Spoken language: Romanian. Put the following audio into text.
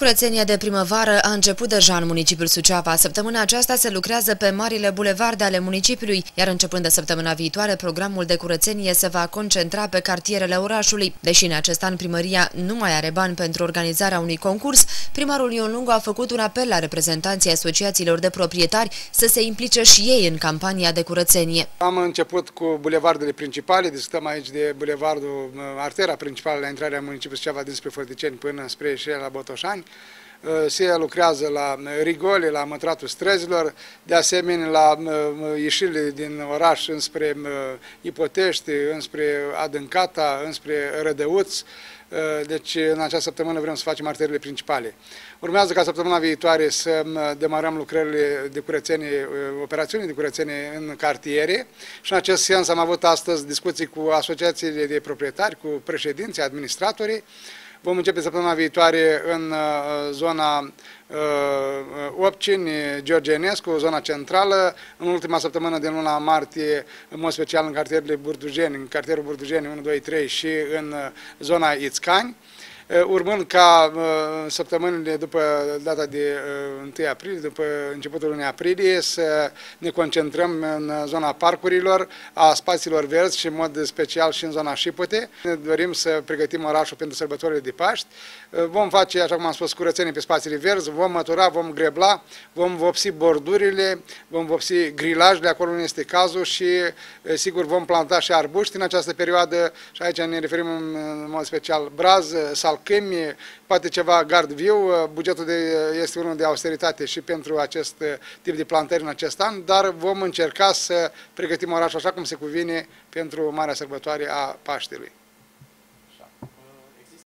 Curățenia de primăvară a început deja în municipiul Suceava. Săptămâna aceasta se lucrează pe marile bulevarde ale municipiului, iar începând de săptămâna viitoare, programul de curățenie se va concentra pe cartierele orașului. Deși în acest an primăria nu mai are bani pentru organizarea unui concurs, primarul Ion Lungu a făcut un apel la reprezentanții asociațiilor de proprietari să se implice și ei în campania de curățenie. Am început cu bulevardele principale, discutăm aici de bulevardul, artera principală la intrarea municipiului Suceava dinspre Forticeni până spre ieșirea la Botoșani. Uh, se lucrează la uh, rigole, la mătratul străzilor, de asemenea la uh, ieșirile din oraș înspre Ipotești, înspre Adâncata, înspre Rădăuț, deci în această săptămână vrem să facem arterele principale. Urmează ca săptămâna viitoare să demarăm lucrările de curățenie, operațiuni de curățenie în cartiere. Și în acest sens am avut astăzi discuții cu asociațiile de proprietari, cu președinții, administratorii, Vom începe săptămâna viitoare în uh, zona uh, Opcini, George Enescu, zona centrală, în ultima săptămână din luna martie, în mod special în cartierele Burdujeni, în cartierul Burdujeni 1, 2, 3 și în uh, zona Ițcani. Eh, urmând ca eh, săptămânile după data de 1 eh, aprilie, după începutul lunii aprilie, să ne concentrăm în zona parcurilor, a spațiilor verzi și în mod special și în zona Șipote. Ne dorim să pregătim orașul pentru sărbătorile de Paști. Vom face, așa cum am spus, curățenie pe spațiile verzi, vom mătura, vom grebla, vom vopsi bordurile, vom vopsi grilajele acolo unde este cazul și, sigur, vom planta și arbuști în această perioadă și aici ne referim în mod special braz, sal salcâmi, poate ceva gard viu. Bugetul de, este unul de austeritate și pentru acest tip de plantări în acest an, dar vom încerca să pregătim orașul așa cum se cuvine pentru Marea Sărbătoare a Paștelui.